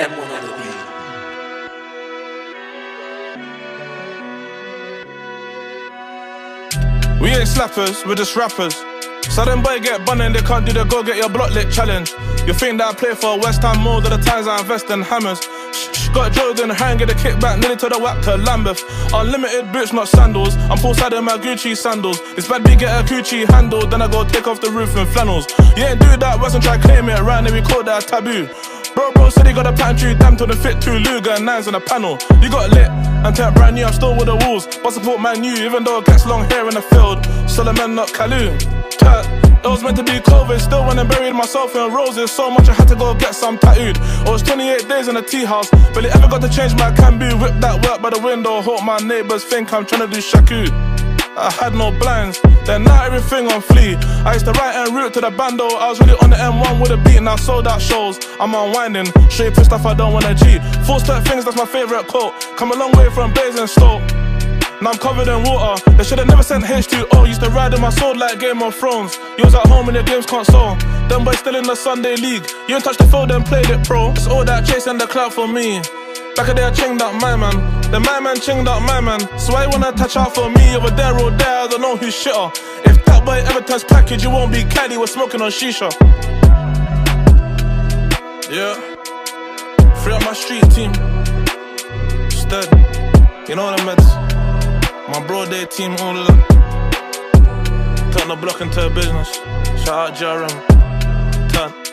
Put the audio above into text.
M1 on the beat. We ain't slappers, we're just rappers. So them boy get bun and they can't do the go get your block lit challenge. You think that I play for West Ham more than the times I invest in hammers. Got Jordan hand, get a kickback, nearly to the whack to Lambeth. Unlimited boots, not sandals. I'm full side in my Gucci sandals. This bad B get a Gucci handle, then I go take off the roof in flannels. You ain't do that, West and try claim it, right? And we call that taboo. Bro, bro said he got a pantry, damn to the fit two Luger and nines on the panel. You got lit and turned brand new, I'm still with the wolves. But support man new, even though it gets long hair in the field. Salomon, not Kalou. Tut. It was meant to be COVID, still when I buried myself in roses. So much I had to go get some tattooed. It was 28 days in a tea house, barely ever got to change my cambu. Whip that work by the window, hope my neighbors think I'm trying to do shaku. I had no blinds, then now everything on flee. I used to ride and route to the bando. I was really on the M1 with a beat, now sold out shows. I'm unwinding, straight pissed off, I don't wanna G. Full step things, that's my favorite quote. Come a long way from Basingstoke. Now I'm covered in water. They should've never sent H2O. Used to ride in my sword like Game of Thrones. You was at home in your games console. Them boys still in the Sunday league. You ain't touched the field, then played it pro. It's all that chasing the clout for me. Back of there, changed up my man. Then my man chinged up my man. So you wanna touch out for me over there or there? I don't know who's shitter. If that boy ever touch package, you won't be caddy. We're smoking on shisha. Yeah. Free up my street team. Stead. You know what I meant? My bro day team, all of them. Turn the block into a business. Shout out Jerem. Turn.